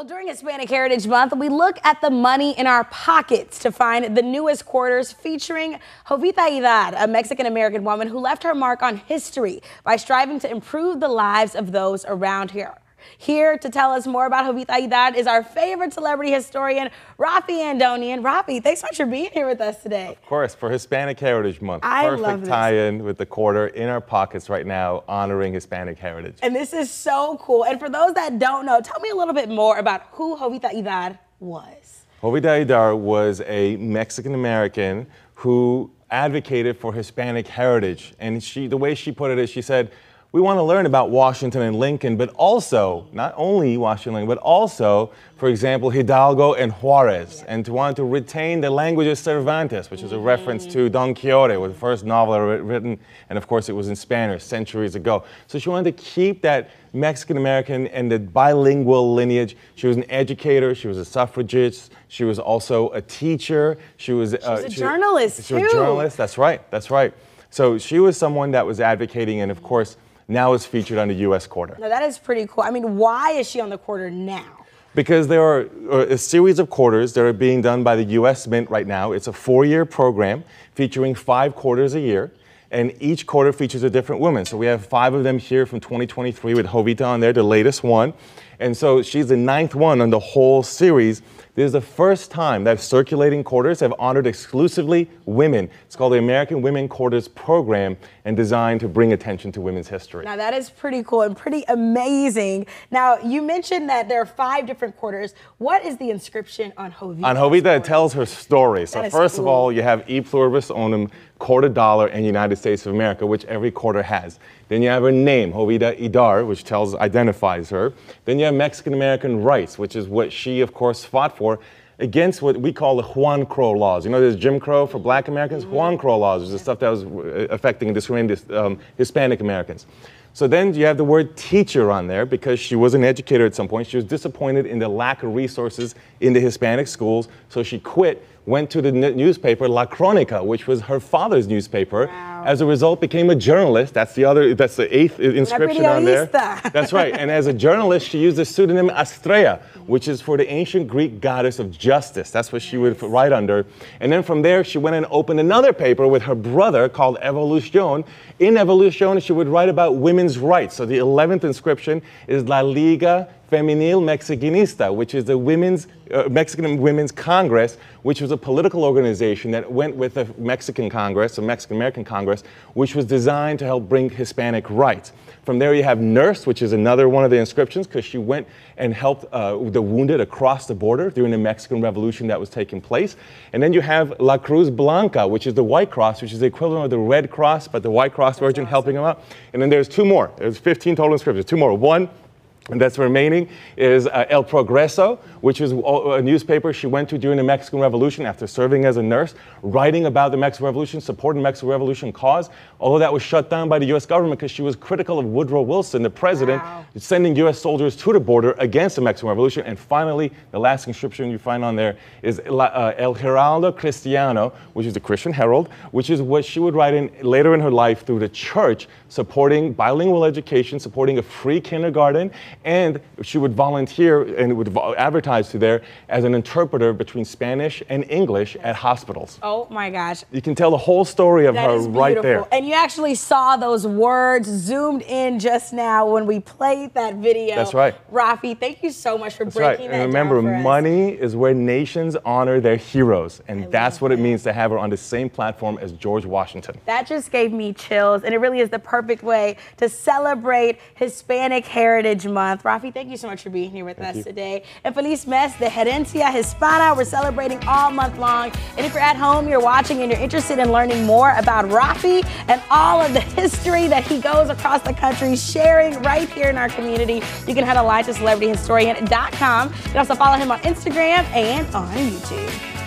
Well, during Hispanic Heritage Month, we look at the money in our pockets to find the newest quarters featuring Jovita Idar, a Mexican American woman who left her mark on history by striving to improve the lives of those around here. Here to tell us more about Jovita Idar is our favorite celebrity historian, Rafi Andonian. Rafi, thanks so much for being here with us today. Of course, for Hispanic Heritage Month. I Perfect tie-in with the quarter in our pockets right now, honoring Hispanic heritage. And this is so cool. And for those that don't know, tell me a little bit more about who Jovita Idar was. Jovita Idar was a Mexican American who advocated for Hispanic heritage. And she, the way she put it is she said, we want to learn about Washington and Lincoln, but also, not only Washington Lincoln, but also, for example, Hidalgo and Juarez, and to want to retain the language of Cervantes, which is a reference to Don Quixote, was the first novel written, and of course it was in Spanish centuries ago. So she wanted to keep that Mexican American and the bilingual lineage. She was an educator, she was a suffragist, she was also a teacher, she was, uh, she was a journalist, she was a journalist, that's right, that's right. So she was someone that was advocating, and of course, now is featured on the U.S. quarter. Now that is pretty cool. I mean, why is she on the quarter now? Because there are uh, a series of quarters that are being done by the U.S. Mint right now. It's a four-year program featuring five quarters a year, and each quarter features a different woman. So we have five of them here from 2023 with Jovita on there, the latest one. And so she's the ninth one on the whole series. This is the first time that circulating quarters have honored exclusively women. It's called the American Women Quarters Program and designed to bring attention to women's history. Now that is pretty cool and pretty amazing. Now you mentioned that there are five different quarters. What is the inscription on Jovita? On Jovita, it tells her story. So first cool. of all, you have E pluribus unum, quarter dollar in United States of America, which every quarter has. Then you have her name, Jovita Idar, which tells, identifies her. Then you have Mexican American rights, which is what she, of course, fought for against what we call the Juan Crow laws. You know, there's Jim Crow for black Americans, mm-hmm. Juan Crow laws, is the stuff that was uh, affecting and discriminating um, Hispanic Americans. So then you have the word teacher on there because she was an educator at some point. She was disappointed in the lack of resources in the Hispanic schools, so she quit went to the newspaper La Cronica, which was her father's newspaper. Wow. As a result, became a journalist. That's the other. That's the eighth inscription on there. That's right. And as a journalist, she used the pseudonym Astrea, which is for the ancient Greek goddess of justice. That's what she would write under. And then from there, she went and opened another paper with her brother called Evolucion. In Evolucion, she would write about women's rights. So the 11th inscription is La Liga Femenil Mexicanista, which is the women's, uh, Mexican Women's Congress, which was a political organization that went with the Mexican Congress, the Mexican American Congress, which was designed to help bring Hispanic rights. From there, you have Nurse, which is another one of the inscriptions, because she went and helped uh, the wounded across the border during the Mexican Revolution that was taking place. And then you have La Cruz Blanca, which is the White Cross, which is the equivalent of the Red Cross, but the White Cross version helping them out. And then there's two more. There's 15 total inscriptions. Two more. One that's remaining is uh, El Progreso, which is a newspaper she went to during the Mexican Revolution after serving as a nurse, writing about the Mexican Revolution, supporting the Mexican Revolution cause, although that was shut down by the U.S. government because she was critical of Woodrow Wilson, the president, wow. sending U.S. soldiers to the border against the Mexican Revolution. And finally, the last inscription you find on there is uh, El Heraldo Cristiano, which is the Christian Herald, which is what she would write in later in her life through the church, supporting bilingual education, supporting a free kindergarten, and she would volunteer and would advertise to there as an interpreter between Spanish and English at hospitals. Oh my gosh. You can tell the whole story of that her right there. And you actually saw those words zoomed in just now when we played that video. That's right. Rafi, thank you so much for that's breaking right. that and remember, money is where nations honor their heroes. And I that's what it means to have her on the same platform as George Washington. That just gave me chills. And it really is the perfect way to celebrate Hispanic Heritage Month. Rafi, thank you so much for being here with thank us you. today. And Feliz Mes de Herencia Hispana. We're celebrating all month long. And if you're at home, you're watching, and you're interested in learning more about Rafi and all of the history that he goes across the country sharing right here in our community, you can head online to celebrityhistorian.com. You can also follow him on Instagram and on YouTube.